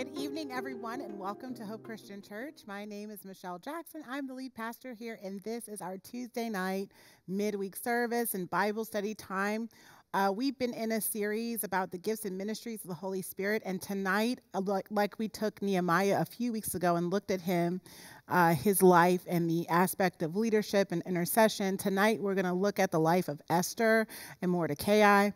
Good evening, everyone, and welcome to Hope Christian Church. My name is Michele Jackson. I'm the lead pastor here, and this is our Tuesday night midweek service and Bible study time. Uh, we've been in a series about the gifts and ministries of the Holy Spirit, and tonight, uh, like, we took Nehemiah a few weeks ago and looked at him, uh, his life, and the aspect of leadership and intercession, tonight we're going to look at the life of Esther and Mordecai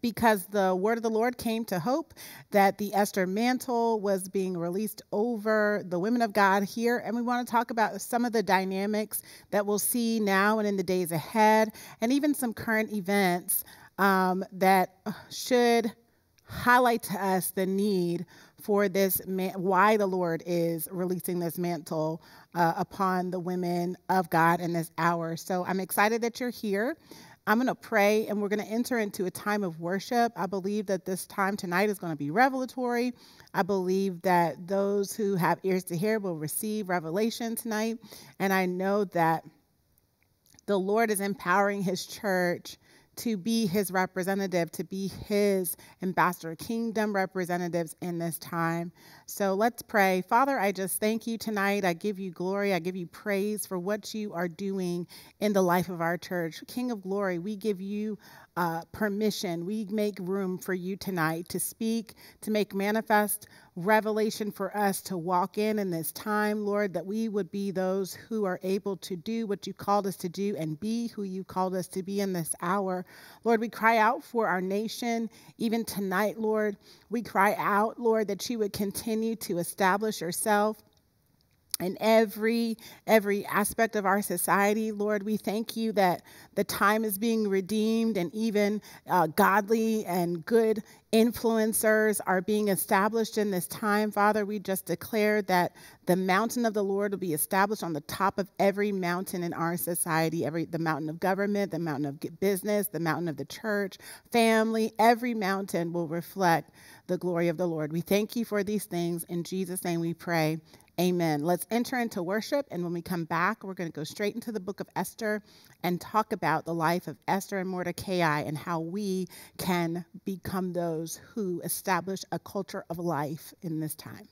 because the word of the Lord came to hope that the Esther mantle was being released over the women of God here. And we want to talk about some of the dynamics that we'll see now and in the days ahead, and even some current events um, that should highlight to us the need for this why the Lord is releasing this mantle uh, upon the women of God in this hour. So I'm excited that you're here. I'm going to pray and we're going to enter into a time of worship. I believe that this time tonight is going to be revelatory. I believe that those who have ears to hear will receive revelation tonight. And I know that the Lord is empowering his church to be his representative, to be his ambassador, kingdom representatives in this time. So let's pray. Father, I just thank you tonight. I give you glory. I give you praise for what you are doing in the life of our church. King of glory, we give you uh, permission. We make room for you tonight to speak, to make manifest revelation for us to walk in in this time, Lord, that we would be those who are able to do what you called us to do and be who you called us to be in this hour. Lord, we cry out for our nation even tonight, Lord. We cry out, Lord, that you would continue to establish yourself in every every aspect of our society lord we thank you that the time is being redeemed and even uh, godly and good influencers are being established in this time. Father we just declare that the mountain of the lord will be established on the top of every mountain in our society every the mountain of government the mountain of business the mountain of the church family every mountain will reflect the glory of the lord. We thank you for these things. In jesus name we pray Amen. Let's enter into worship, and when we come back, we're going to go straight into the book of Esther and talk about the life of Esther and Mordecai and how we can become those who establish a culture of life in this time.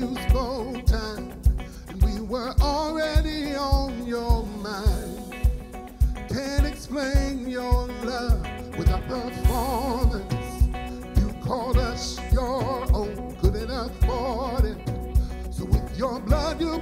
time, and we were already on your mind. Can't explain your love. You called us your own, good enough for it. So with your blood, you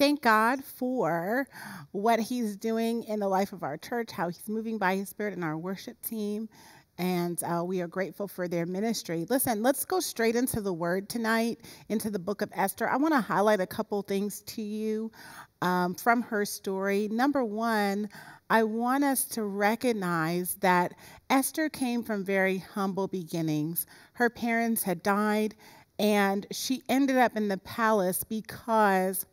thank God for what He's doing in the life of our church, how He's moving by His Spirit in our worship team. And uh, we are grateful for their ministry. Listen, let's go straight into the word tonight, into the book of Esther. I want to highlight a couple things to you um, from her story. Number one, I want us to recognize that Esther came from very humble beginnings. Her parents had died and she ended up in the palace because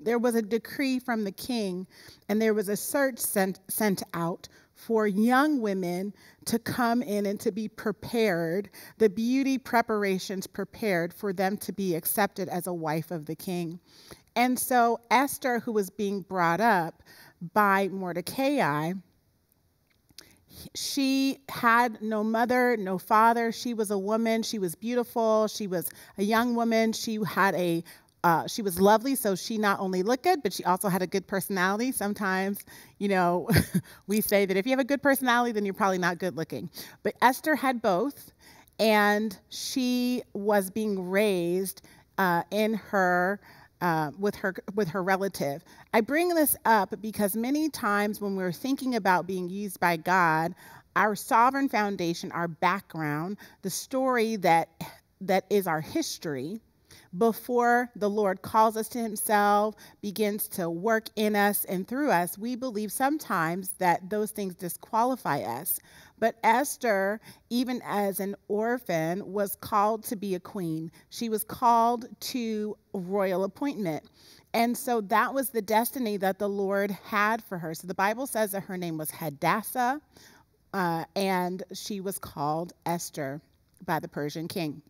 there was a decree from the king, and there was a search sent, sent out for young women to come in and to be prepared, the beauty preparations prepared for them to be accepted as a wife of the king. And so Esther, who was being brought up by Mordecai, she had no mother, no father. She was a woman. She was beautiful. She was a young woman. She had a uh, she was lovely, so she not only looked good, but she also had a good personality. Sometimes, you know, we say that if you have a good personality, then you're probably not good looking. But Esther had both, and she was being raised uh, in her. Uh, with her with her relative. I bring this up because many times when we're thinking about being used by God, our sovereign foundation, our background, the story that that is our history, before the Lord calls us to Himself, begins to work in us and through us, we believe sometimes that those things disqualify us. But Esther, even as an orphan, was called to be a queen. She was called to royal appointment. And so that was the destiny that the Lord had for her. So the Bible says that her name was Hadassah, uh, and she was called Esther by the Persian king.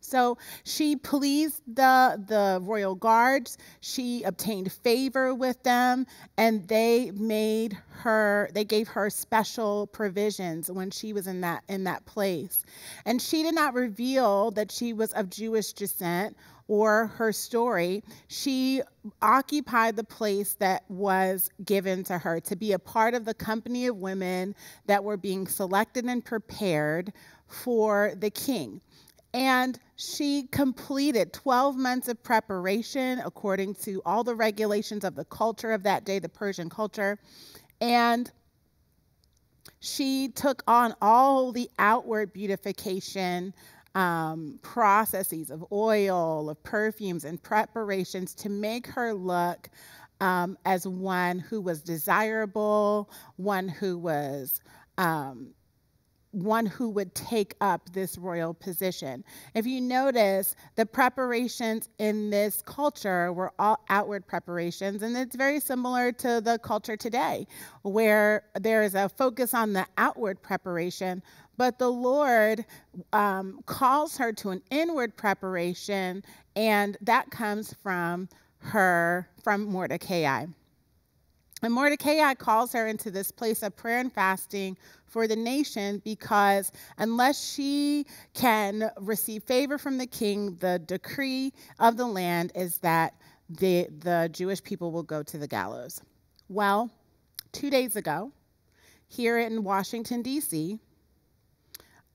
So she pleased the, the royal guards. She obtained favor with them, and they made her, they gave her special provisions when she was in that, in that place. And she did not reveal that she was of Jewish descent or her story, she occupied the place that was given to her to be a part of the company of women that were being selected and prepared for the king. And she completed 12 months of preparation according to all the regulations of the culture of that day, the Persian culture. And she took on all the outward beautification um, processes of oil, of perfumes, and preparations to make her look um, as one who was desirable, one who was um, one who would take up this royal position. If you notice, the preparations in this culture were all outward preparations, and it's very similar to the culture today, where there is a focus on the outward preparation, but the Lord um, calls her to an inward preparation, and that comes from her, from Mordecai. And Mordecai calls her into this place of prayer and fasting for the nation because unless she can receive favor from the king, the decree of the land is that the, the Jewish people will go to the gallows. Well, two days ago, here in Washington, D.C.,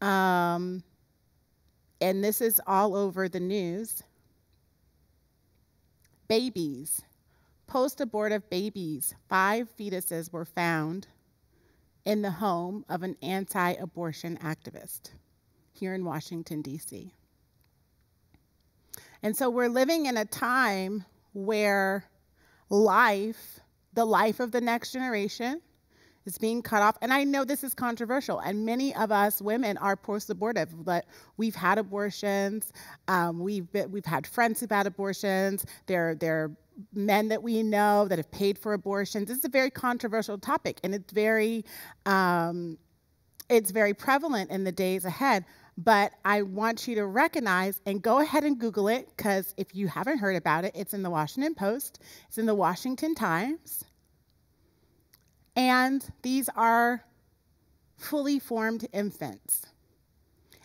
um, and this is all over the news babies, post abortive babies, five fetuses were found in the home of an anti abortion activist here in Washington, D.C. And so we're living in a time where life, the life of the next generation, is being cut off. And I know this is controversial, and many of us women are post abortive, but we've had abortions. Um, we've, been, we've had friends who've had abortions. They're, they're men that we know that have paid for abortions. This is a very controversial topic, and it's very, um, it's very prevalent in the days ahead. But I want you to recognize and go ahead and Google it because if you haven't heard about it, it's in the Washington Post, it's in the Washington Times, and these are fully formed infants.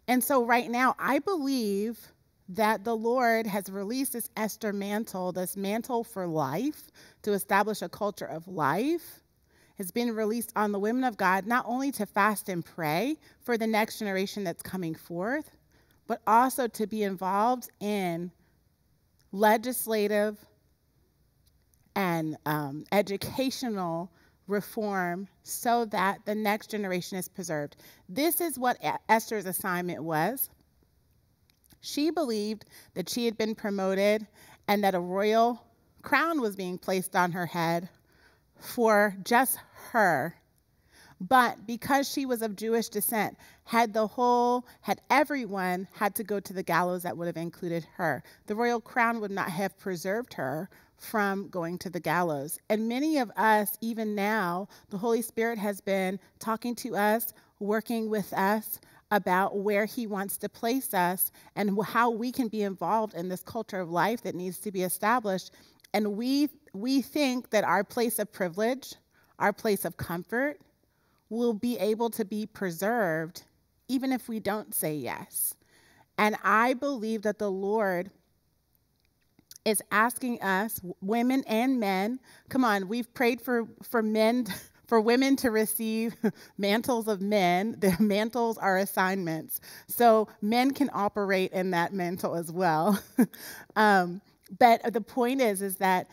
And so, right now, I believe that the Lord has released this Esther mantle, this mantle for life, to establish a culture of life, has been released on the women of God, not only to fast and pray for the next generation that's coming forth, but also to be involved in legislative and um, educational reform so that the next generation is preserved. This is what Esther's assignment was. She believed that she had been promoted and that a royal crown was being placed on her head for just her. But because she was of Jewish descent, had the whole, had everyone had to go to the gallows, that would have included her. The royal crown would not have preserved her from going to the gallows. And many of us, even now, the Holy Spirit has been talking to us, working with us about where He wants to place us and how we can be involved in this culture of life that needs to be established. And we, we think that our place of privilege, our place of comfort, will be able to be preserved even if we don't say yes. And I believe that the Lord is asking us, women and men, come on, we've prayed for, for men, for women to receive mantles of men. The mantles are assignments. So men can operate in that mantle as well. um, but the point is, is that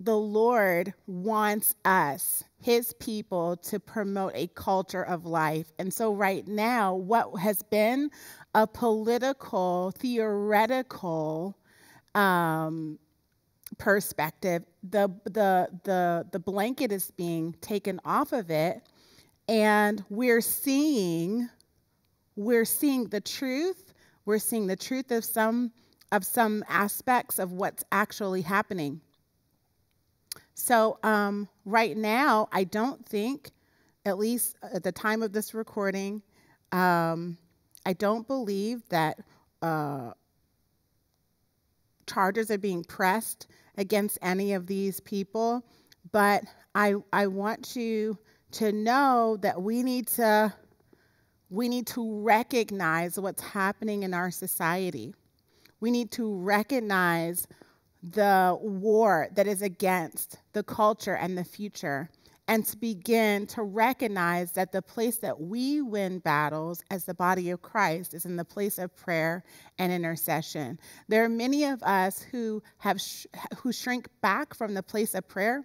the Lord wants us, his people, to promote a culture of life. And so, right now, what has been a political, theoretical um, perspective, the, the, the, the blanket is being taken off of it, and we're seeing, we're seeing the truth. We're seeing the truth of some of some aspects of what's actually happening. So, um, right now, I don't think, at least at the time of this recording, um, I don't believe that uh, charges are being pressed against any of these people. But I, I want you to know that we need to we need to recognize what's happening in our society. We need to recognize the war that is against the culture and the future, and to begin to recognize that the place that we win battles as the body of Christ is in the place of prayer and intercession. There are many of us who have sh- who shrink back from the place of prayer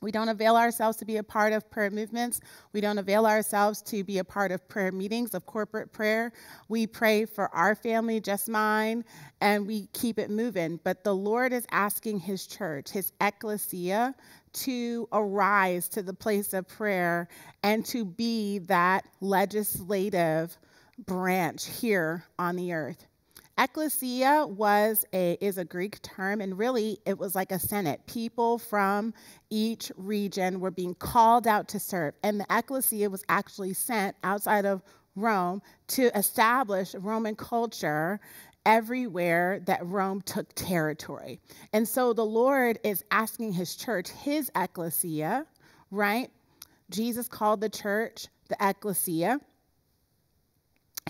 we don't avail ourselves to be a part of prayer movements. We don't avail ourselves to be a part of prayer meetings, of corporate prayer. We pray for our family, just mine, and we keep it moving. But the Lord is asking His church, His ecclesia, to arise to the place of prayer and to be that legislative branch here on the earth. Ecclesia was a is a Greek term, and really it was like a senate. People from each region were being called out to serve, and the ecclesia was actually sent outside of Rome to establish Roman culture everywhere that Rome took territory. And so the Lord is asking his church, his ecclesia, right? Jesus called the church the ecclesia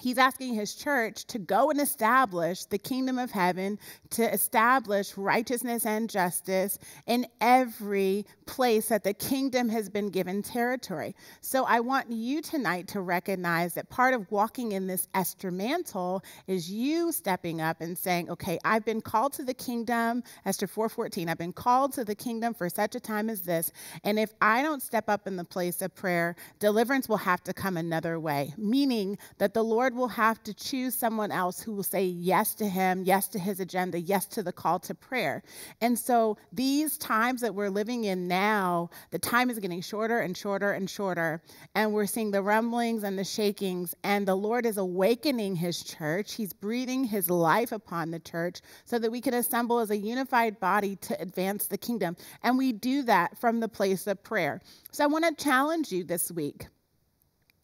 he's asking his church to go and establish the kingdom of heaven, to establish righteousness and justice in every place that the kingdom has been given territory. So I want you tonight to recognize that part of walking in this Esther mantle is you stepping up and saying, "Okay, I've been called to the kingdom, Esther 4:14. I've been called to the kingdom for such a time as this, and if I don't step up in the place of prayer, deliverance will have to come another way." Meaning that the Lord Lord will have to choose someone else who will say yes to him, yes to his agenda, yes to the call to prayer. And so these times that we're living in now, the time is getting shorter and shorter and shorter. And we're seeing the rumblings and the shakings. And the Lord is awakening his church. He's breathing his life upon the church so that we can assemble as a unified body to advance the kingdom. And we do that from the place of prayer. So I want to challenge you this week.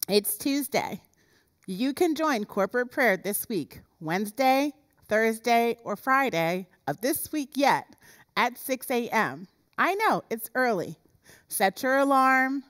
It's Tuesday. You can join corporate prayer this week, Wednesday, Thursday, or Friday of this week yet at 6 a.m. I know it's early. Set your alarm,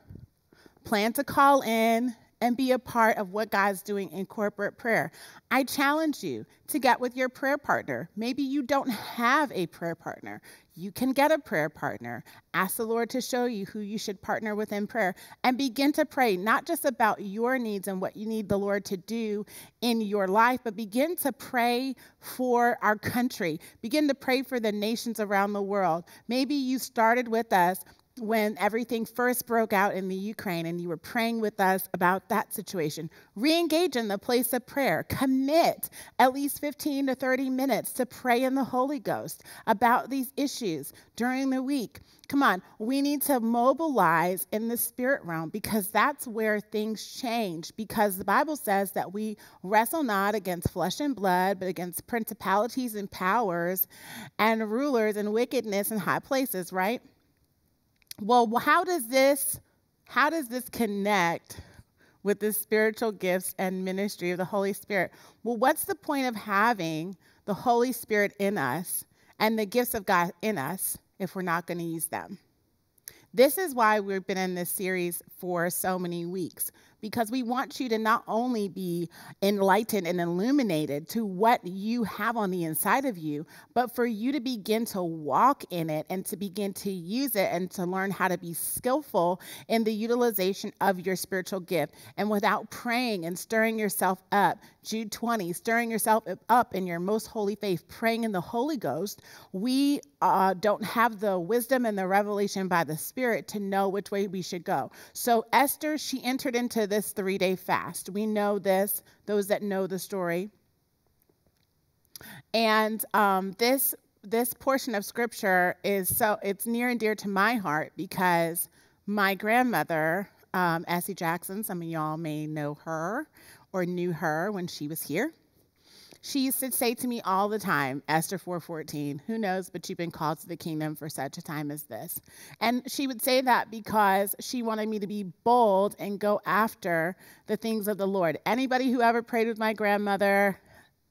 plan to call in, and be a part of what God's doing in corporate prayer. I challenge you to get with your prayer partner. Maybe you don't have a prayer partner. You can get a prayer partner. Ask the Lord to show you who you should partner with in prayer and begin to pray, not just about your needs and what you need the Lord to do in your life, but begin to pray for our country. Begin to pray for the nations around the world. Maybe you started with us when everything first broke out in the Ukraine and you were praying with us about that situation. Re engage in the place of prayer. Commit at least 15 to 30 minutes to pray in the Holy Ghost about these issues during the week. Come on, we need to mobilize in the spirit realm because that's where things change. Because the Bible says that we wrestle not against flesh and blood, but against principalities and powers and rulers and wickedness in high places, right? Well, how does this how does this connect with the spiritual gifts and ministry of the Holy Spirit? Well, what's the point of having the Holy Spirit in us and the gifts of God in us if we're not going to use them? This is why we've been in this series for so many weeks because we want you to not only be enlightened and illuminated to what you have on the inside of you, but for you to begin to walk in it and to begin to use it and to learn how to be skillful in the utilization of your spiritual gift. And without praying and stirring yourself up, Jude 20, stirring yourself up in your most holy faith, praying in the Holy Ghost, we uh, don't have the wisdom and the revelation by the Spirit to know which way we should go. So Esther, she entered into this three day fast. We know this, those that know the story. And um, this this portion of scripture is so it's near and dear to my heart because my grandmother, um, Essie Jackson, some of y'all may know her or knew her when she was here. She used to say to me all the time, Esther 4:14, who knows, but you've been called to the kingdom for such a time as this. And she would say that because she wanted me to be bold and go after the things of the Lord. Anybody who ever prayed with my grandmother,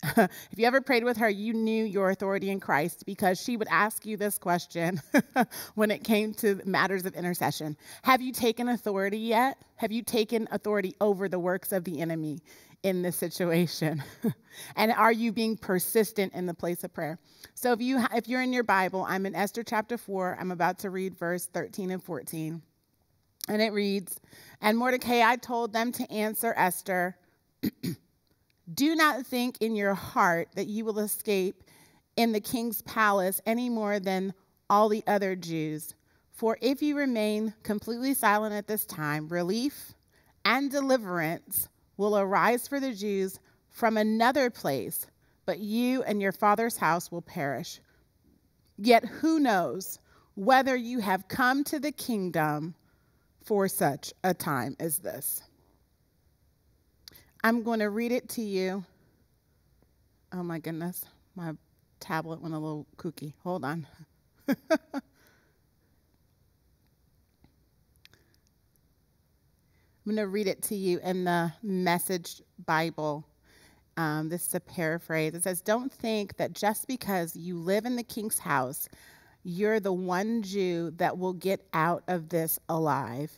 if you ever prayed with her, you knew your authority in Christ because she would ask you this question when it came to matters of intercession Have you taken authority yet? Have you taken authority over the works of the enemy? in this situation? and are you being persistent in the place of prayer? So if you if you're in your Bible, I'm in Esther chapter 4. I'm about to read verse 13 and 14. And it reads, "And Mordecai I told them to answer Esther, do not think in your heart that you will escape in the king's palace any more than all the other Jews. For if you remain completely silent at this time, relief and deliverance will arise for the Jews from another place, but you and your father's house will perish. Yet who knows whether you have come to the kingdom for such a time as this? I'm going to read it to you. Oh my goodness, my tablet went a little kooky. Hold on. I'm going to read it to you in the Message Bible. Um, this is a paraphrase. It says, Don't think that just because you live in the king's house, you're the one Jew that will get out of this alive.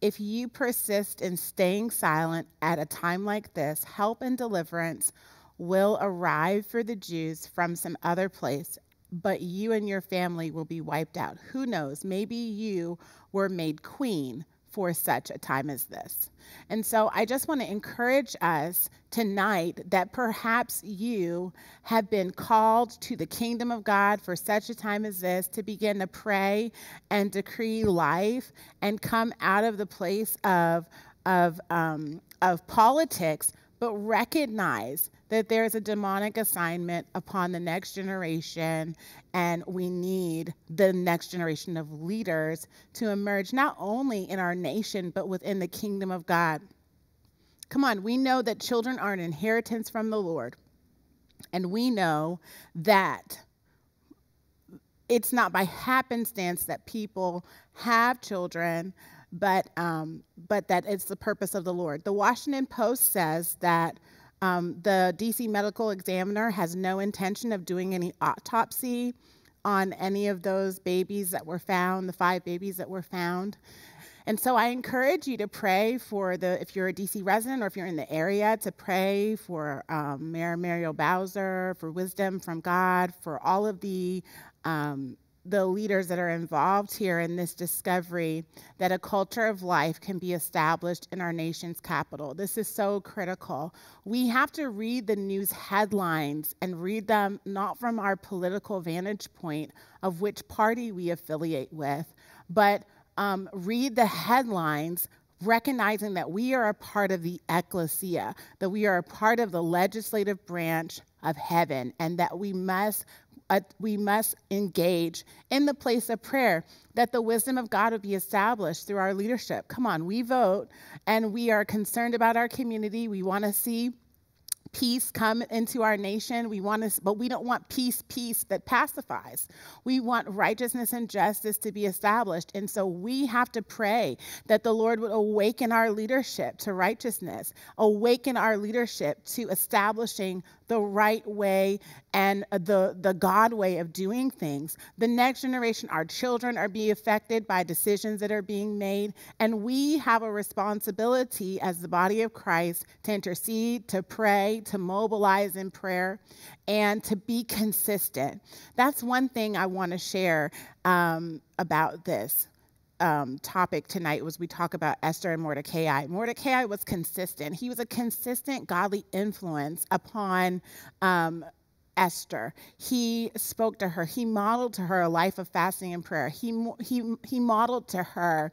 If you persist in staying silent at a time like this, help and deliverance will arrive for the Jews from some other place, but you and your family will be wiped out. Who knows? Maybe you were made queen for such a time as this. And so I just want to encourage us tonight that perhaps you have been called to the kingdom of God for such a time as this to begin to pray and decree life and come out of the place of, of, um, of politics, but recognize that there is a demonic assignment upon the next generation, and we need the next generation of leaders to emerge not only in our nation, but within the kingdom of God. Come on, we know that children are an inheritance from the Lord, and we know that it's not by happenstance that people have children but um, but that it's the purpose of the Lord. The Washington Post says that um, the DC medical examiner has no intention of doing any autopsy on any of those babies that were found, the five babies that were found. And so I encourage you to pray for the, if you're a DC resident or if you're in the area, to pray for um, Mayor Muriel Bowser, for wisdom from God, for all of the um, the leaders that are involved here in this discovery that a culture of life can be established in our nation's capital. This is so critical. We have to read the news headlines and read them not from our political vantage point of which party we affiliate with, but um, read the headlines recognizing that we are a part of the ecclesia, that we are a part of the legislative branch of heaven, and that we must. Uh, we must engage in the place of prayer that the wisdom of God would be established through our leadership. Come on, we vote and we are concerned about our community. We want to see peace come into our nation. We want to, but we don't want peace, peace that pacifies. We want righteousness and justice to be established. And so we have to pray that the Lord would awaken our leadership to righteousness, awaken our leadership to establishing the right way and the, the God way of doing things. The next generation, our children, are being affected by decisions that are being made. And we have a responsibility as the body of Christ to intercede, to pray, to mobilize in prayer, and to be consistent. That's one thing I want to share um, about this um, topic tonight was we talk about Esther and Mordecai. Mordecai was consistent. He was a consistent godly influence upon um, Esther. He spoke to her. He modeled to her a life of fasting and prayer. He, he, he modeled to her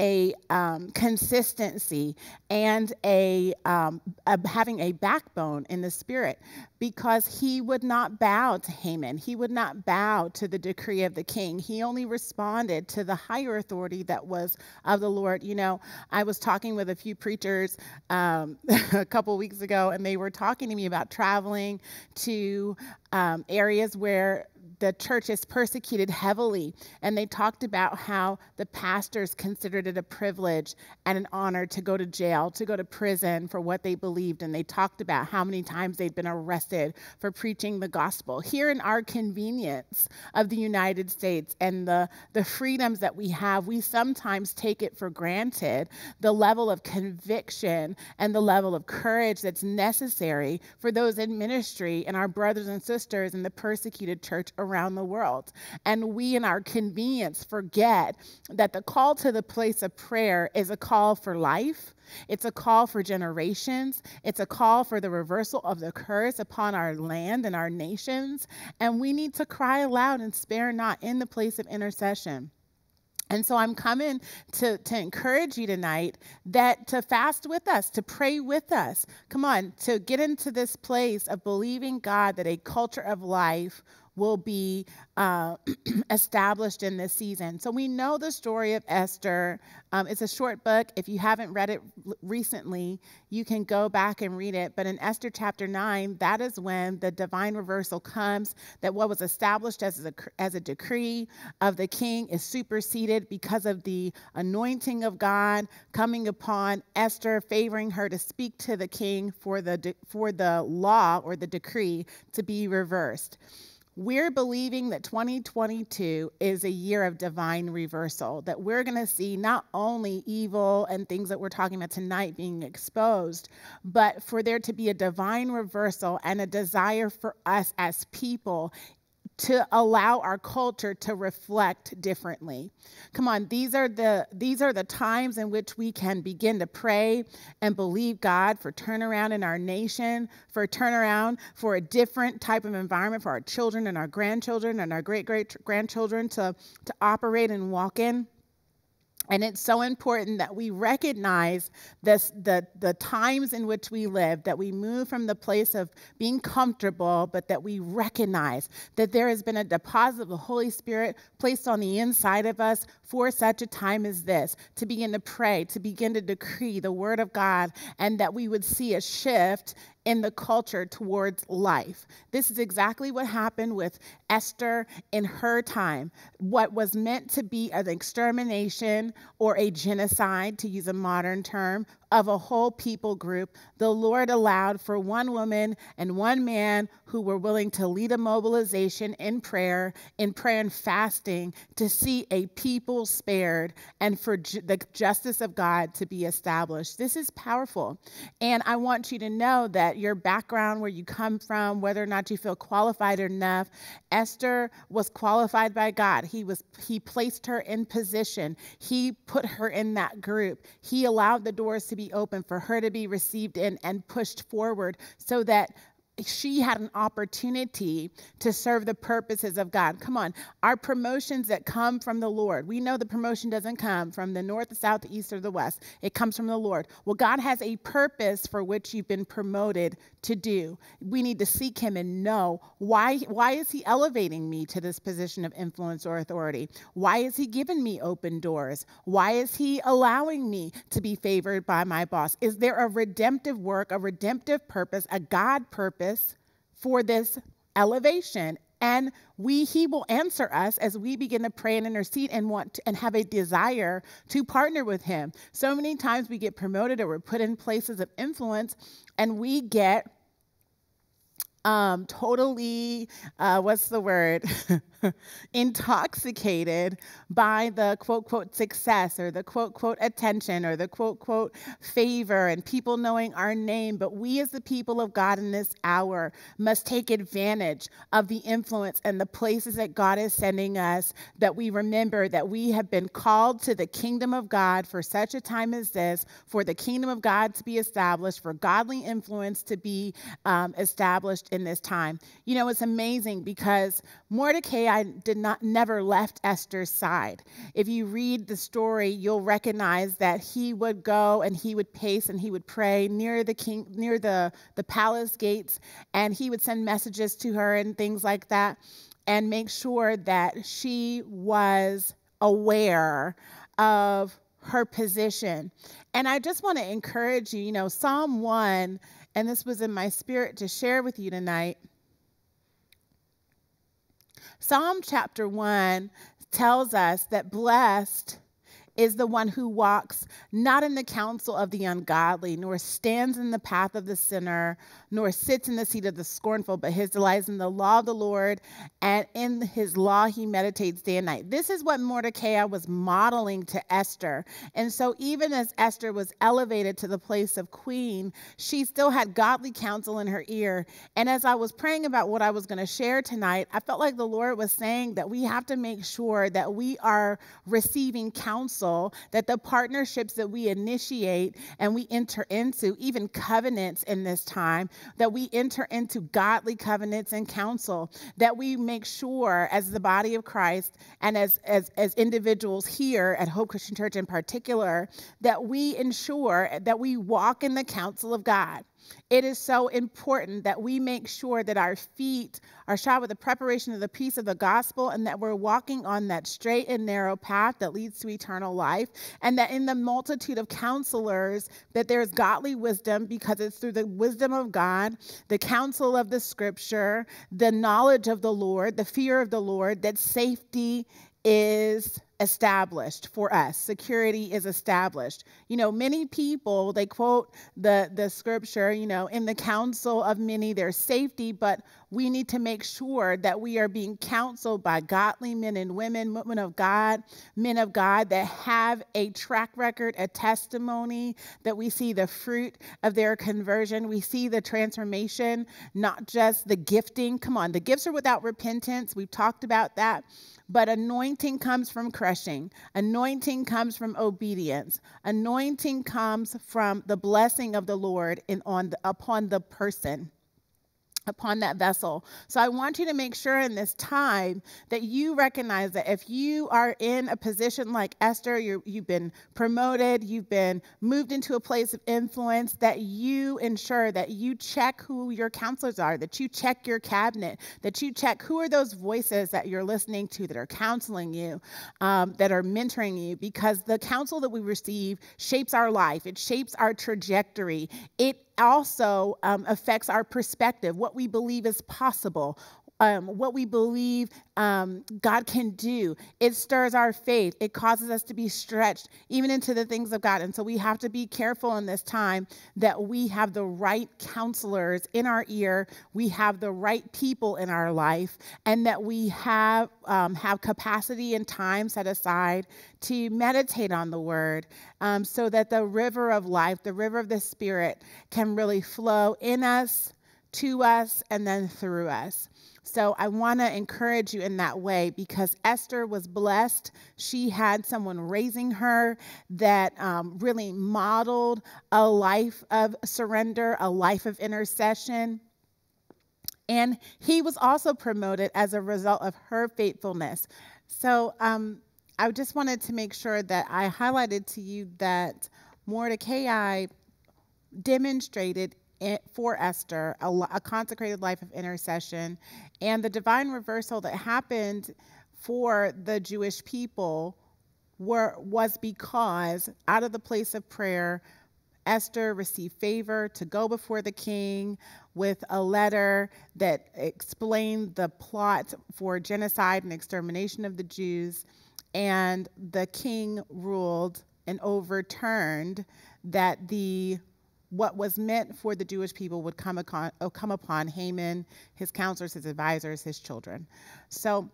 a um, consistency and a, um, a, having a backbone in the spirit because he would not bow to Haman. He would not bow to the decree of the king. He only responded to the higher authority that was of the Lord. You know, I was talking with a few preachers um, a couple weeks ago, and they were talking to me about traveling to um, areas where the church is persecuted heavily. And they talked about how the pastors considered it a privilege and an honor to go to jail, to go to prison for what they believed. And they talked about how many times they'd been arrested for preaching the gospel. Here in our convenience of the United States and the, the freedoms that we have, we sometimes take it for granted the level of conviction and the level of courage that's necessary for those in ministry and our brothers and sisters in the persecuted church around the world. And we, in our convenience, forget that the call to the place of prayer is a call for life. It's a call for generations. It's a call for the reversal of the curse upon our land and our nations. And we need to cry aloud and spare not in the place of intercession. And so I'm coming to, to encourage you tonight that to fast with us, to pray with us. Come on, to get into this place of believing God that a culture of life will be uh, established in this season. So we know the story of Esther. Um, it's a short book. If you haven't read it recently, you can go back and read it. But in Esther chapter 9, that is when the divine reversal comes, that what was established as a, as a decree of the king is superseded because of the anointing of God coming upon Esther, favoring her to speak to the king for the, for the law or the decree to be reversed. We're believing that 2022 is a year of divine reversal, that we're going to see not only evil and things that we're talking about tonight being exposed, but for there to be a divine reversal and a desire for us as people to allow our culture to reflect differently. Come on, these are the these are the times in which we can begin to pray and believe God for turnaround in our nation, for turnaround for a different type of environment for our children and our grandchildren and our great great grandchildren to to operate and walk in. And it's so important that we recognize this, the, the times in which we live, that we move from the place of being comfortable, but that we recognize that there has been a deposit of the Holy Spirit placed on the inside of us for such a time as this, to begin to pray, to begin to decree the Word of God, and that we would see a shift in the culture towards life. This is exactly what happened with Esther in her time. What was meant to be an extermination or a genocide, to use a modern term, of a whole people group, the Lord allowed for one woman and one man who were willing to lead a mobilization in prayer, in prayer and fasting, to see a people spared and for ju- the justice of God to be established. This is powerful. And I want you to know that your background, where you come from, whether or not you feel qualified enough, Esther was qualified by God. He was he placed her in position. He put her in that group. He allowed the doors to be open for her to be received in and pushed forward so that she had an opportunity to serve the purposes of God. Come on, our promotions that come from the Lord. We know the promotion doesn't come from the north, the south, the east, or the west. It comes from the Lord. Well, God has a purpose for which you've been promoted to do. We need to seek Him and know why. Why is He elevating me to this position of influence or authority? Why is He giving me open doors? Why is He allowing me to be favored by my boss? Is there a redemptive work, a redemptive purpose, a God purpose for this elevation? and we he will answer us as we begin to pray and intercede and want to, and have a desire to partner with him so many times we get promoted or we're put in places of influence and we get um, totally, uh, what's the word? intoxicated by the quote, quote, success or the quote, quote, attention or the quote, quote, favor and people knowing our name. But we, as the people of God in this hour, must take advantage of the influence and the places that God is sending us, that we remember that we have been called to the kingdom of God for such a time as this, for the kingdom of God to be established, for godly influence to be um, established in this time. You know, it's amazing because Mordecai did not never left Esther's side. If you read the story, you'll recognize that he would go and he would pace and he would pray near the king near the, the palace gates and he would send messages to her and things like that and make sure that she was aware of her position. And I just want to encourage you, you know, Psalm 1 and this was in my spirit to share with you tonight. Psalm chapter 1 tells us that blessed is the one who walks not in the counsel of the ungodly, nor stands in the path of the sinner, nor sits in the seat of the scornful, but his delight is in the law of the Lord, and in his law he meditates day and night. This is what Mordecai was modeling to Esther. And so, even as Esther was elevated to the place of queen, she still had godly counsel in her ear. And as I was praying about what I was going to share tonight, I felt like the Lord was saying that we have to make sure that we are receiving counsel, that the partnerships that we initiate and we enter into, even covenants in this time, that we enter into godly covenants and counsel, that we make sure as the body of Christ and as, as, as individuals here at Hope Christian Church in particular, that we ensure that we walk in the counsel of God. It is so important that we make sure that our feet are shod with the preparation of the peace of the gospel and that we're walking on that straight and narrow path that leads to eternal life and that in the multitude of counselors that there's godly wisdom because it's through the wisdom of God, the counsel of the scripture, the knowledge of the Lord, the fear of the Lord that safety is established for us. Security is established. You know many people they quote the the scripture you know in the counsel of many there's safety but we need to make sure that we are being counseled by godly men and women women of god men of god that have a track record a testimony that we see the fruit of their conversion. We see the transformation not just the gifting. Come on the gifts are without repentance. We've talked about that. But anointing comes from crushing. Anointing comes from obedience. Anointing comes from the blessing of the Lord in, on the, upon the person upon that vessel. So I want you to make sure in this time that you recognize that if you are in a position like Esther, you have been promoted, you've been moved into a place of influence, that you ensure that you check who your counselors are, that you check your cabinet, that you check who are those voices that you're listening to that are counseling you, um, that are mentoring you, because the counsel that we receive shapes our life, it shapes our trajectory, it also um, affects our perspective, what we believe is possible, um, what we believe um, God can do. It stirs our faith. It causes us to be stretched even into the things of God. And so we have to be careful in this time that we have the right counselors in our ear, we have the right people in our life, and that we have um, have capacity and time set aside to meditate on the Word, um, so that the river of life, the river of the Spirit, can really flow in us, to us, and then through us. So I want to encourage you in that way because Esther was blessed. She had someone raising her that um, really modeled a life of surrender, a life of intercession. And he was also promoted as a result of her faithfulness. So um, I just wanted to make sure that I highlighted to you that Mordecai demonstrated for Esther a, a, consecrated life of intercession and the divine reversal that happened for the Jewish people were was because out of the place of prayer Esther received favor to go before the king with a letter that explained the plot for genocide and extermination of the Jews and the king ruled and overturned that the what was meant for the Jewish people would come upon, uh, come upon Haman, his counselors, his advisors, his children. So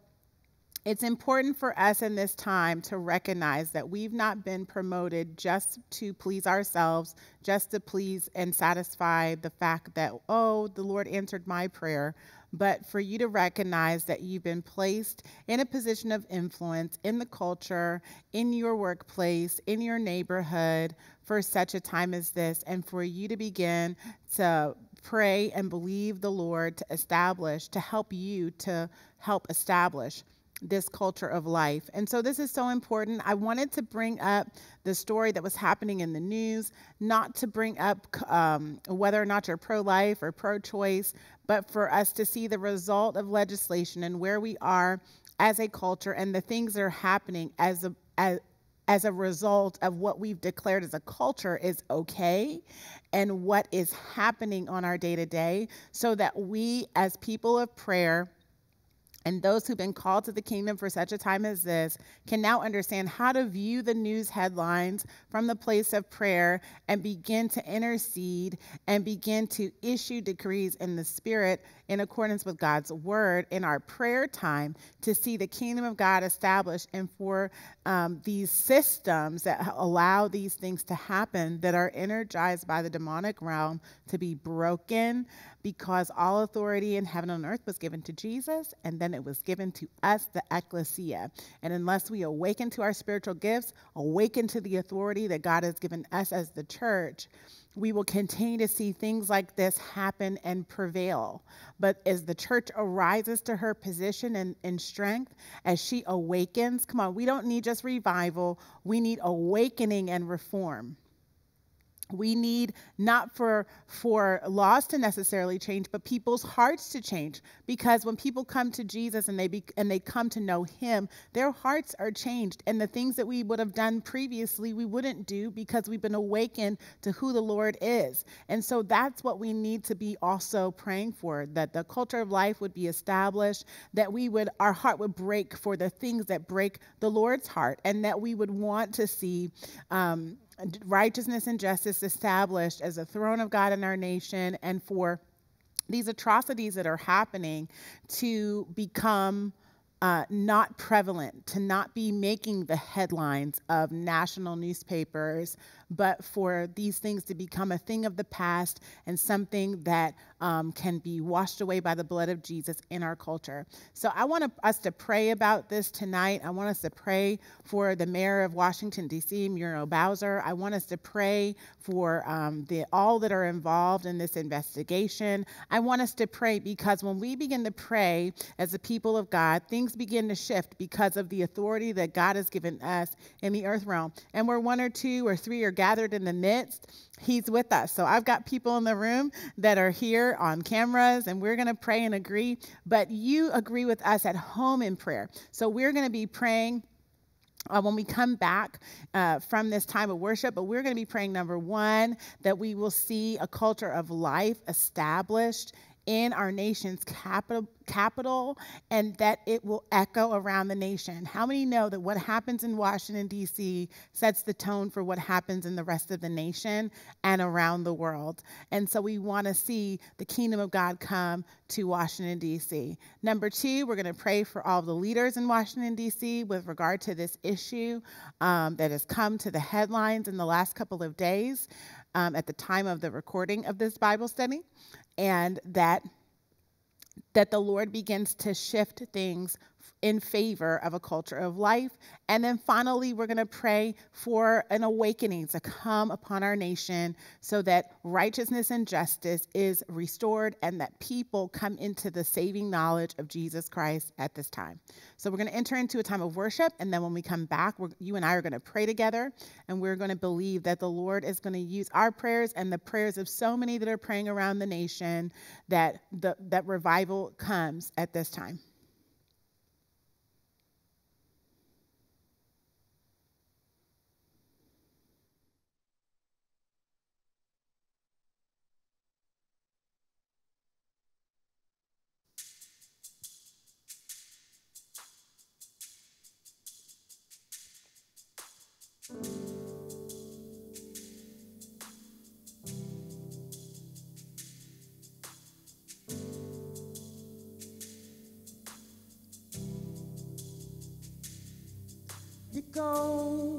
it's important for us in this time to recognize that we've not been promoted just to please ourselves, just to please and satisfy the fact that, oh, the Lord answered my prayer, but for you to recognize that you've been placed in a position of influence in the culture, in your workplace, in your neighborhood for such a time as this, and for you to begin to pray and believe the Lord to establish, to help you to help establish this culture of life. And so this is so important. I wanted to bring up the story that was happening in the news, not to bring up um, whether or not you're pro life or pro choice, but for us to see the result of legislation and where we are as a culture and the things that are happening as a, as, as a result of what we've declared as a culture is okay and what is happening on our day to day so that we as people of prayer and those who've been called to the kingdom for such a time as this can now understand how to view the news headlines from the place of prayer and begin to intercede and begin to issue decrees in the spirit in accordance with God's word in our prayer time to see the kingdom of God established and for um, these systems that allow these things to happen that are energized by the demonic realm to be broken because all authority in heaven and earth was given to Jesus, and then it was given to us, the ecclesia. And unless we awaken to our spiritual gifts, awaken to the authority that God has given us as the church, we will continue to see things like this happen and prevail. But as the church arises to her position and, and strength, as she awakens, come on, we don't need just revival, we need awakening and reform we need not for for laws to necessarily change but people's hearts to change. Because when people come to jesus and they be, and they come to know him their hearts are changed. And the things that we would have done previously we wouldn't do because we've been awakened to who the lord is. And so that's what we need to be also praying for that the culture of life would be established that we would our heart would break for the things that break the lord's heart and that we would want to see um, righteousness and justice established as a throne of God in our nation and for these atrocities that are happening to become uh, not prevalent, to not be making the headlines of national newspapers, but for these things to become a thing of the past and something that um, can be washed away by the blood of Jesus in our culture. So I want us to pray about this tonight. I want us to pray for the mayor of Washington, D.C., Muriel Bowser. I want us to pray for um, the, all that are involved in this investigation. I want us to pray because when we begin to pray as the people of God, things begin to shift because of the authority that God has given us in the earth realm. And where one or two or three are gathered in the midst, He's with us. So I've got people in the room that are here on cameras, and we're going to pray and agree. But you agree with us at home in prayer. So we're going to be praying. Uh, when we come back uh, from this time of worship, but we're going to be praying number one, that we will see a culture of life established in our nation's capital, capital and that it will echo around the nation. How many know that what happens in Washington, D.C. sets the tone for what happens in the rest of the nation and around the world? And so we want to see the kingdom of God come to Washington, D.C. Number two, we're going to pray for all the leaders in Washington, D.C. with regard to this issue um, that has come to the headlines in the last couple of days. Um, at the time of the recording of this Bible study and that that the Lord begins to shift things in favor of a culture of life. And then finally, we're going to pray for an awakening to come upon our nation so that righteousness and justice is restored and that people come into the saving knowledge of Jesus Christ at this time. So we're going to enter into a time of worship. And then when we come back, you and I are going to pray together. And we're going to believe that the Lord is going to use our prayers and the prayers of so many that are praying around the nation that, the, that revival comes at this time. Go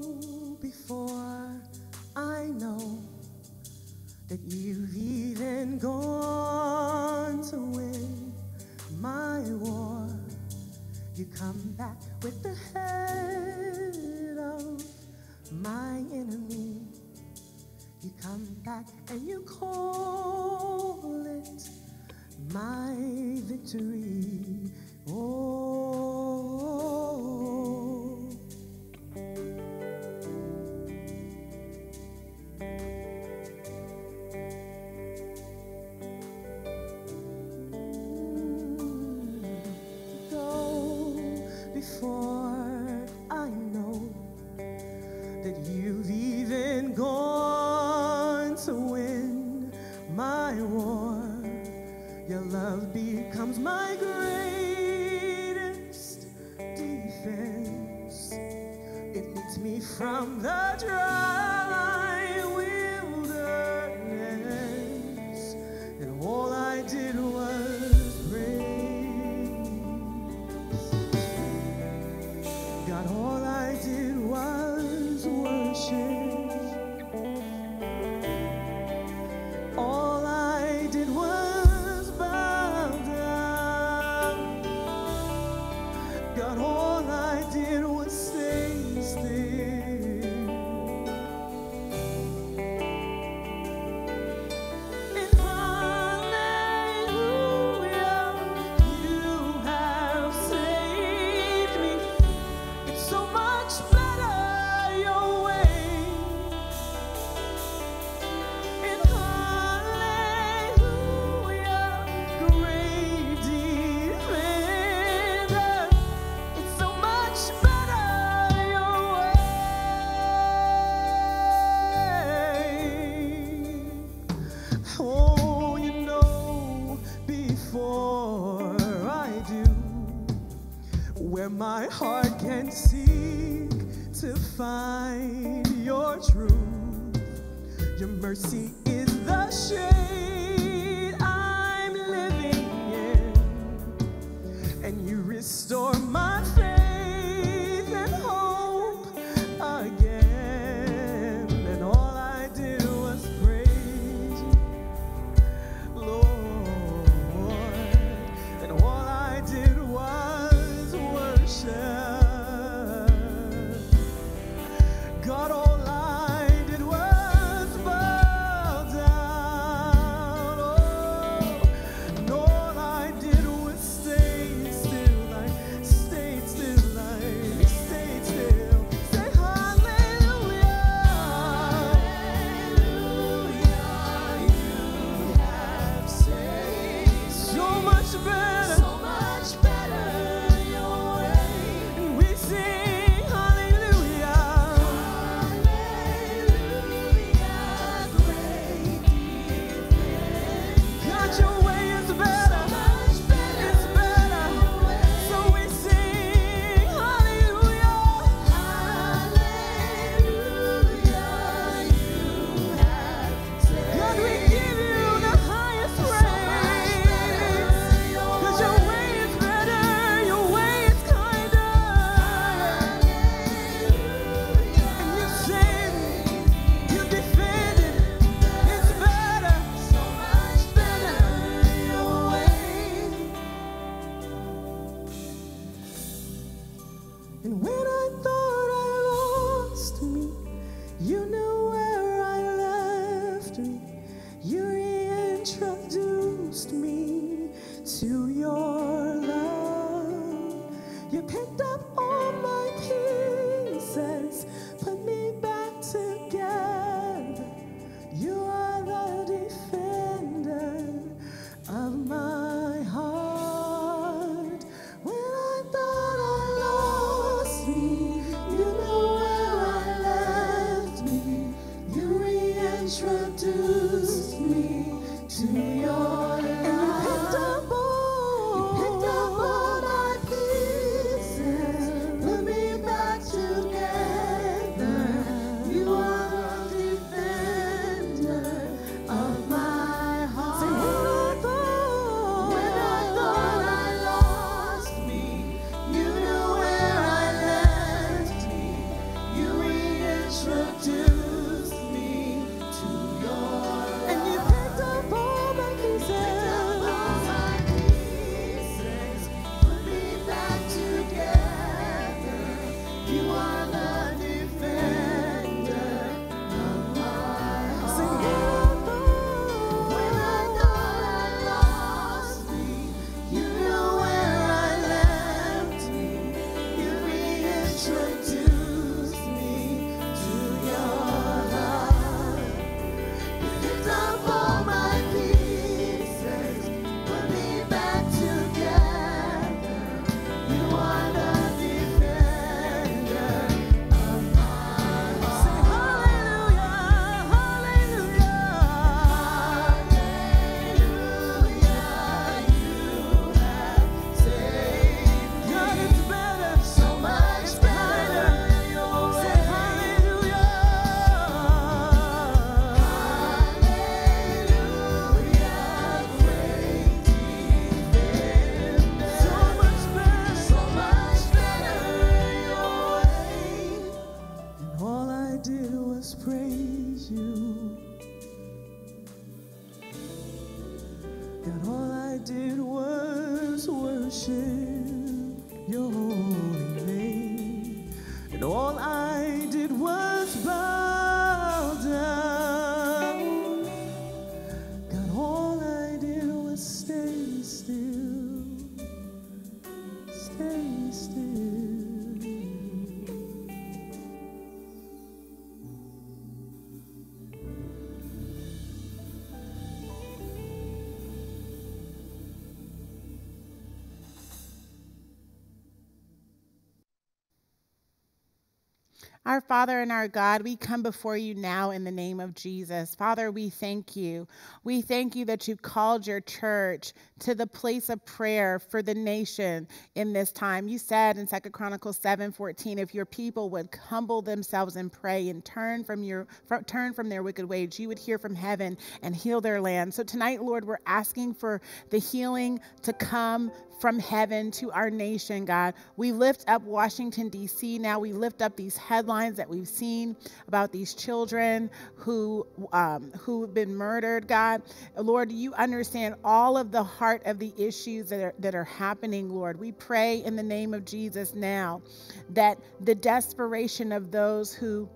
Father and our God, we come before you now in the name of Jesus. Father, we thank you. We thank you that you called your church to the place of prayer for the nation in this time. You said in Second Chronicles 7 14, if your people would humble themselves and pray and turn from your fr- turn from their wicked ways, you would hear from heaven and heal their land. So tonight, Lord, we're asking for the healing to come from heaven to our nation, God. We lift up Washington, D.C. now. We lift up these headlines that we've seen about these children who, um, who have been murdered, God. Lord, you understand all of the heart of the issues that are, that are happening, Lord. We pray in the name of Jesus now that the desperation of those who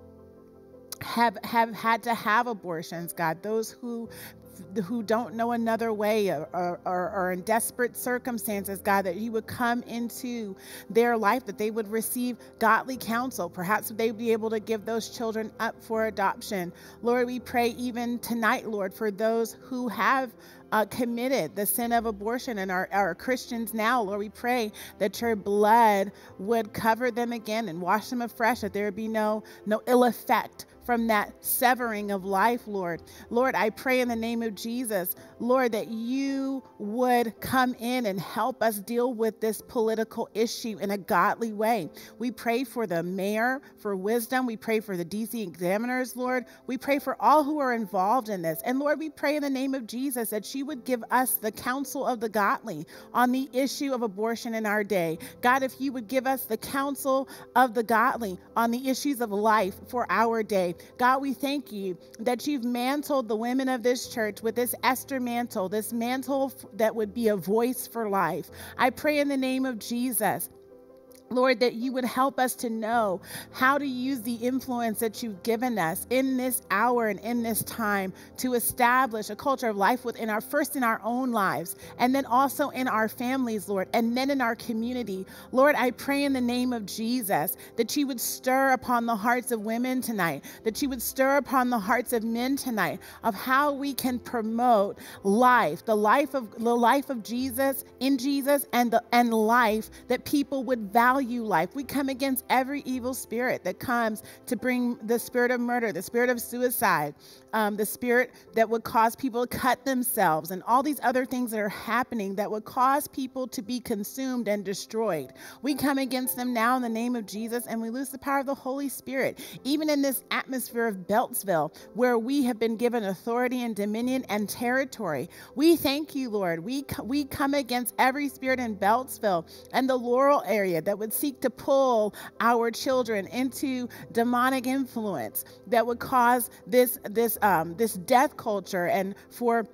have have had to have abortions god those who who don't know another way or, are in desperate circumstances, God, that you would come into their life, that they would receive godly counsel. Perhaps they'd be able to give those children up for adoption. Lord, we pray even tonight, Lord, for those who have uh, committed the sin of abortion and are, are Christians now, Lord, we pray that your blood would cover them again and wash them afresh, that there would be no, no ill effect from that severing of life, Lord. Lord, I pray in the name of Jesus, Lord, that you would come in and help us deal with this political issue in a godly way. We pray for the mayor for wisdom. We pray for the DC examiners, Lord. We pray for all who are involved in this. And Lord, we pray in the name of Jesus that you would give us the counsel of the godly on the issue of abortion in our day. God, if you would give us the counsel of the godly on the issues of life for our day. God, we thank you that you've mantled the women of this church with this Esther mantle, this mantle that would be a voice for life. I pray in the name of Jesus Lord, that you would help us to know how to use the influence that you've given us in this hour and in this time to establish a culture of life within our first in our own lives and then also in our families, Lord, and then in our community. Lord, I pray in the name of Jesus that you would stir upon the hearts of women tonight, that you would stir upon the hearts of men tonight of how we can promote life, the life of the life of Jesus in Jesus and the and life that people would value value life. We come against every evil spirit that comes to bring the spirit of murder, the spirit of suicide, um, the spirit that would cause people to cut themselves, and all these other things that are happening that would cause people to be consumed and destroyed. We come against them now in the name of Jesus, and we lose the power of the Holy Spirit. Even in this atmosphere of Beltsville, where we have been given authority and dominion and territory, we thank you, Lord. We, we come against every spirit in Beltsville and the Laurel area that would seek to pull our children into demonic influence that would cause this this um, this death culture and for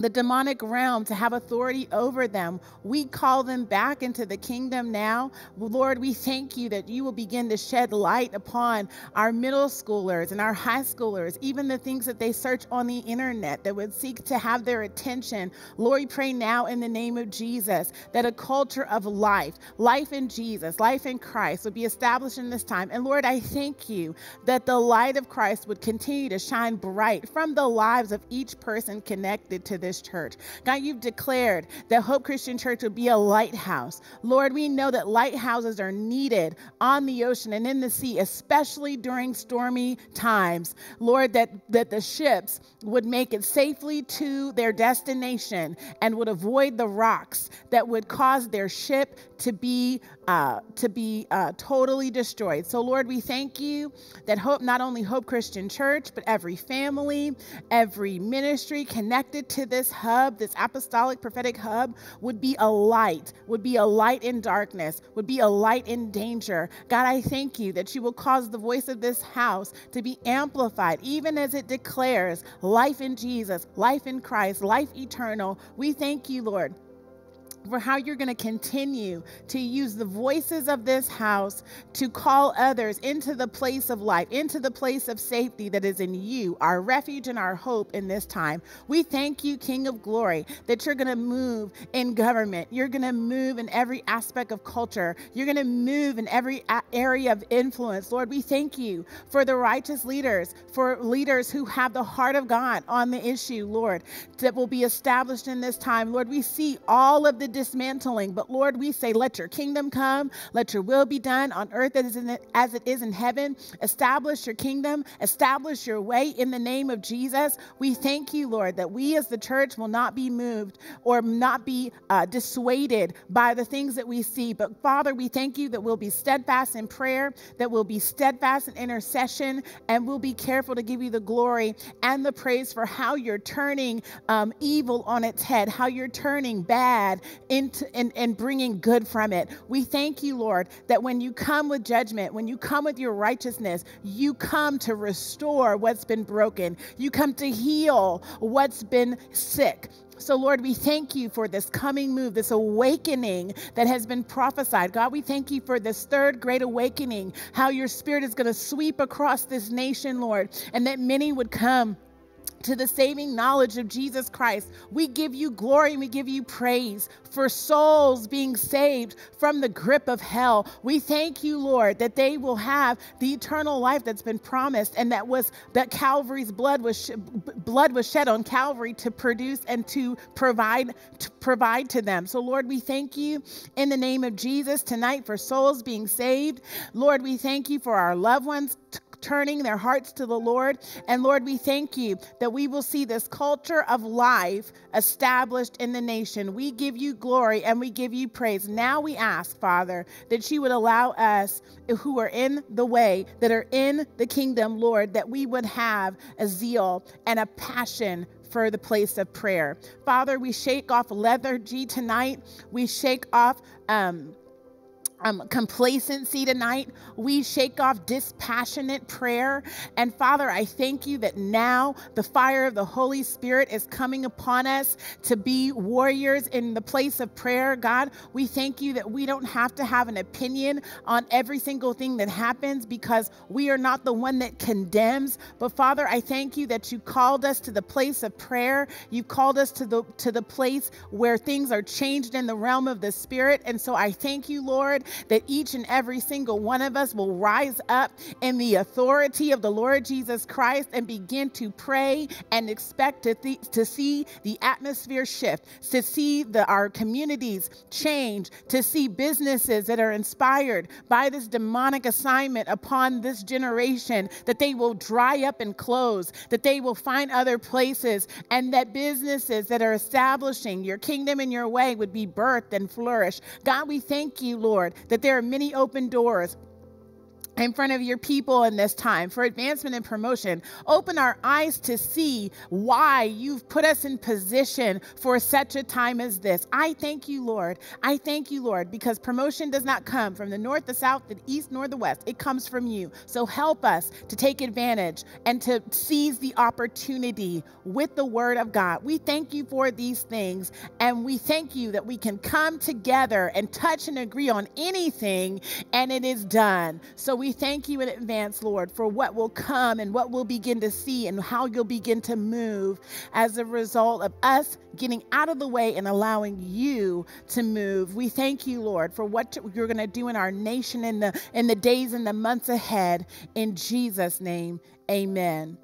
the demonic realm to have authority over them. We call them back into the kingdom now. Lord, we thank you that you will begin to shed light upon our middle schoolers and our high schoolers, even the things that they search on the internet that would seek to have their attention. Lord, we pray now in the name of Jesus that a culture of life, life in Jesus, life in Christ would be established in this time. And Lord, I thank you that the light of Christ would continue to shine bright from the lives of each person connected to this this church. God, you've declared that Hope Christian Church will be a lighthouse. Lord, we know that lighthouses are needed on the ocean and in the sea, especially during stormy times. Lord, that, that the ships would make it safely to their destination and would avoid the rocks that would cause their ship to be uh, to be uh, totally destroyed. So, Lord, we thank you that hope not only Hope Christian Church, but every family, every ministry connected to this hub, this apostolic prophetic hub, would be a light, would be a light in darkness, would be a light in danger. God, I thank you that you will cause the voice of this house to be amplified, even as it declares life in Jesus, life in Christ, life eternal. We thank you, Lord for how you're going to continue to use the voices of this house to call others into the place of life, into the place of safety that is in you, our refuge and our hope in this time. We thank you, King of Glory, that you're going to move in government. You're going to move in every aspect of culture. You're going to move in every area of influence. Lord, we thank you for the righteous leaders, for leaders who have the heart of God on the issue, Lord, that will be established in this time. Lord, we see all of the dismantling. But Lord, we say, let your kingdom come, let your will be done on earth as, as it is in heaven. Establish your kingdom, establish your way in the name of Jesus. We thank you, Lord, that we as the church will not be moved or not be uh, dissuaded by the things that we see. But Father, we thank you that we'll be steadfast in prayer, that we'll be steadfast in intercession, and we'll be careful to give you the glory and the praise for how you're turning um, evil on its head, how you're turning bad into and, and bringing good from it. We thank you, Lord, that when you come with judgment, when you come with your righteousness, you come to restore what's been broken. You come to heal what's been sick. So, Lord, we thank you for this coming move, this awakening that has been prophesied. God, we thank you for this third great awakening, how your spirit is going to sweep across this nation, Lord, and that many would come to the saving knowledge of Jesus Christ. We give you glory and we give you praise for souls being saved from the grip of hell. We thank you, Lord, that they will have the eternal life that's been promised and that was that Calvary's blood was blood was shed on Calvary to produce and to provide to provide to them. So Lord, we thank you in the name of Jesus tonight for souls being saved. Lord, we thank you for our loved ones turning their hearts to the Lord. And Lord, we thank you that we will see this culture of life established in the nation. We give you glory and we give you praise. Now we ask, Father, that you would allow us who are in the way, that are in the kingdom, Lord, that we would have a zeal and a passion for the place of prayer. Father, we shake off lethargy tonight. We shake off um, um, complacency tonight. We shake off dispassionate prayer. And Father, I thank you that now the fire of the Holy Spirit is coming upon us to be warriors in the place of prayer. God, we thank you that we don't have to have an opinion on every single thing that happens because we are not the one that condemns. But Father, I thank you that you called us to the place of prayer. You called us to the to the place where things are changed in the realm of the spirit. And so I thank you, Lord, that each and every single one of us will rise up in the authority of the Lord Jesus Christ and begin to pray and expect to, to see the atmosphere shift, to see the, our communities change, to see businesses that are inspired by this demonic assignment upon this generation, that they will dry up and close, that they will find other places, and that businesses that are establishing your kingdom and your way would be birthed and flourish. God, we thank you, Lord, that there are many open doors in front of your people in this time for advancement and promotion. Open our eyes to see why you've put us in position for such a time as this. I thank you, Lord. I thank you, Lord, because promotion does not come from the north, the south, the east, nor the west. It comes from you. So help us to take advantage and to seize the opportunity with the word of God. We thank you for these things, and we thank you that we can come together and touch and agree on anything, and it is done. So we thank you in advance, Lord, for what will come and what we'll begin to see and how you'll begin to move as a result of us getting out of the way and allowing you to move. We thank you, Lord, for what you're going to do in our nation in the in the days and the months ahead. In Jesus' name, amen.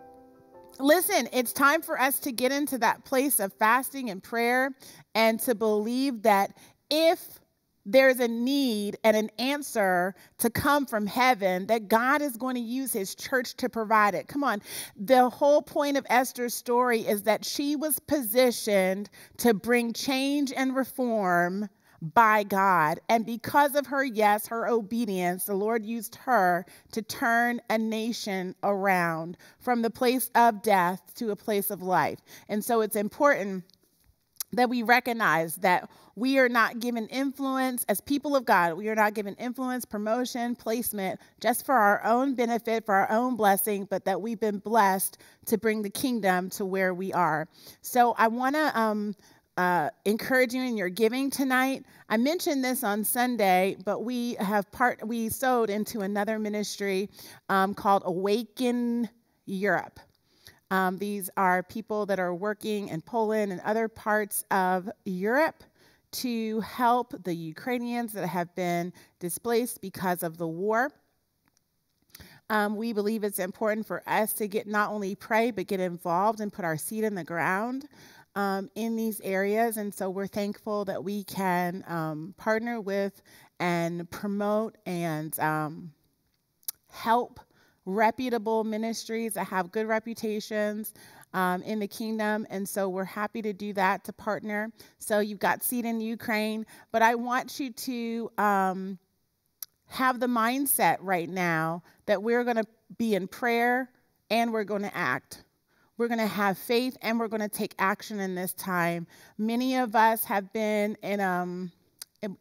Listen, it's time for us to get into that place of fasting and prayer and to believe that if there's a need and an answer to come from heaven that God is going to use his church to provide it. Come on. The whole point of Esther's story is that she was positioned to bring change and reform by God. And because of her yes, her obedience, the Lord used her to turn a nation around from the place of death to a place of life. And so it's important that we recognize that we are not given influence as people of God. We are not given influence, promotion, placement just for our own benefit, for our own blessing, but that we've been blessed to bring the kingdom to where we are. So I want to um, uh, encourage you in your giving tonight. I mentioned this on Sunday, but we have part we sowed into another ministry um, called Awaken Europe. Um, these are people that are working in Poland and other parts of Europe to help the Ukrainians that have been displaced because of the war. Um, we believe it's important for us to get not only pray, but get involved and put our seed in the ground um, in these areas. And so we're thankful that we can um, partner with and promote and um, help reputable ministries that have good reputations um, in the kingdom. And so we're happy to do that to partner. So you've got Seed in Ukraine, but I want you to um, have the mindset right now that we're going to be in prayer and we're going to act. We're going to have faith and we're going to take action in this time. Many of us have been in um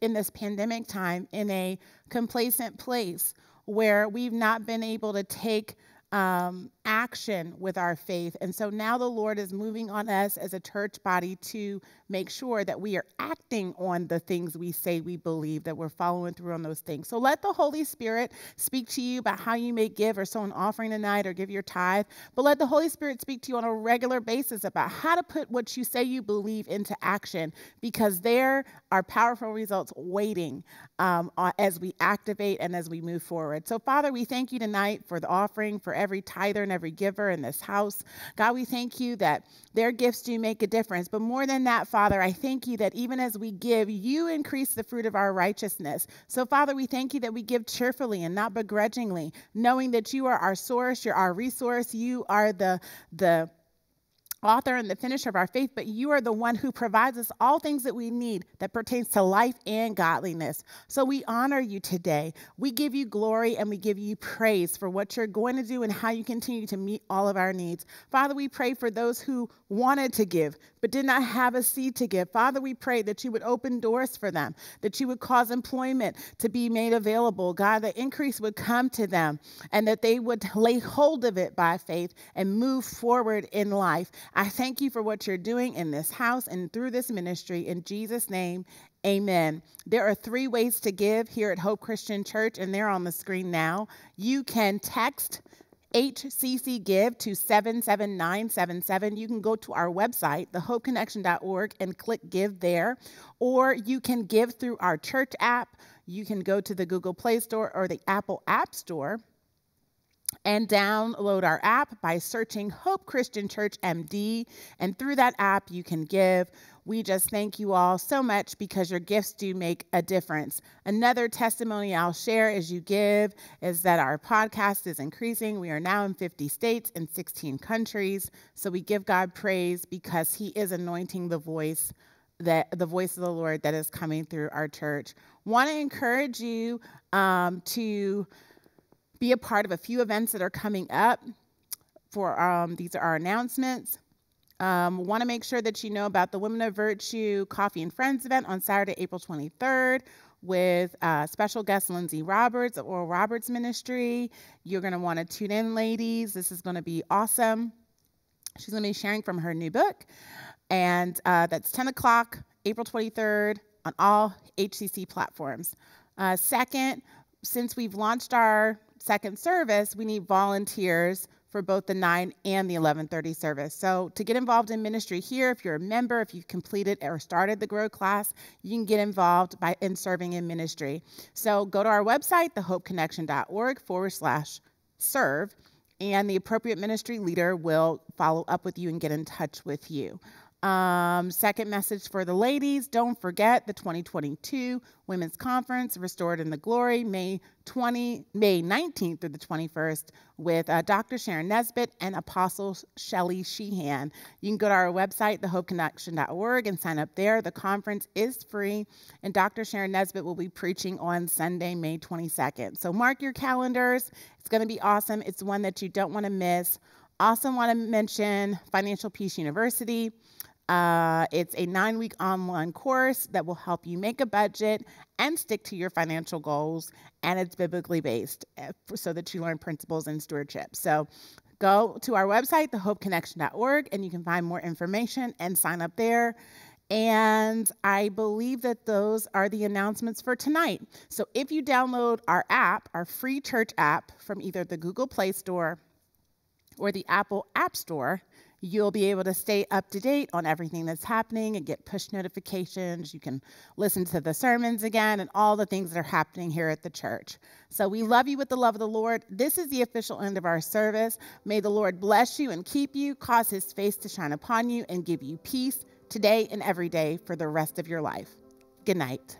in this pandemic time in a complacent place where we've not been able to take um, action with our faith. And so now the Lord is moving on us as a church body to make sure that we are acting on the things we say we believe, that we're following through on those things. So let the Holy Spirit speak to you about how you may give or sow an offering tonight or give your tithe. But let the Holy Spirit speak to you on a regular basis about how to put what you say you believe into action because there are powerful results waiting um, as we activate and as we move forward. So, Father, we thank you tonight for the offering, for every tither and every giver in this house. God, we thank you that their gifts do make a difference. But more than that, Father, I thank you that even as we give, you increase the fruit of our righteousness. So, Father, we thank you that we give cheerfully and not begrudgingly, knowing that you are our source, you're our resource, you are the the author and the finisher of our faith, but you are the one who provides us all things that we need that pertains to life and godliness. So we honor you today. We give you glory and we give you praise for what you're going to do and how you continue to meet all of our needs. Father, we pray for those who wanted to give but did not have a seed to give. Father, we pray that you would open doors for them, that you would cause employment to be made available. God, the increase would come to them and that they would lay hold of it by faith and move forward in life. I thank you for what you're doing in this house and through this ministry. In Jesus' name, Amen. There are three ways to give here at Hope Christian Church, and they're on the screen now. You can text HCC Give to 77977. You can go to our website, thehopeconnection.org, and click Give there. Or you can give through our church app. You can go to the Google Play Store or the Apple App Store and download our app by searching Hope Christian Church MD. And through that app, you can give. We just thank you all so much because your gifts do make a difference. Another testimony I'll share as you give is that our podcast is increasing. We are now in 50 states and 16 countries. So we give God praise because He is anointing the voice that the voice of the Lord that is coming through our church. Want to encourage you um, to be a part of a few events that are coming up. For um, these are our announcements. Um, Want to make sure that you know about the Women of Virtue Coffee and Friends event on Saturday, April 23rd with uh, special guest Lindsay Roberts of Oral Roberts Ministry. You're going to want to tune in, ladies. This is going to be awesome. She's going to be sharing from her new book. And uh, that's 10 o'clock, April 23rd, on all HCC platforms. Uh, second, since we've launched our second service, we need volunteers for both the 9 and the 11:30 service. So to get involved in ministry here, if you're a member, if you've completed or started the Grow class, you can get involved by in serving in ministry. So go to our website, thehopeconnection.org forward slash serve, and the appropriate ministry leader will follow up with you and get in touch with you. Um, second message for the ladies don't forget the 2022 Women's Conference, Restored in the Glory, May 20, May 19th through the 21st, with uh, Dr. Sharon Nesbitt and Apostle Shelley Sheehan. You can go to our website, thehopeconnection.org, and sign up there. The conference is free, and Dr. Sharon Nesbitt will be preaching on Sunday, May 22nd. So mark your calendars. It's going to be awesome. It's one that you don't want to miss. Also, want to mention Financial Peace University. Uh, it's a nine week online course that will help you make a budget and stick to your financial goals, and it's biblically based eh, so that you learn principles in stewardship. So go to our website, thehopeconnection.org, and you can find more information and sign up there. And I believe that those are the announcements for tonight. So if you download our app, our free church app from either the Google Play Store or the Apple App Store, You'll be able to stay up to date on everything that's happening and get push notifications. You can listen to the sermons again and all the things that are happening here at the church. So we love you with the love of the Lord. This is the official end of our service. May the Lord bless you and keep you, cause his face to shine upon you, and give you peace today and every day for the rest of your life. Good night.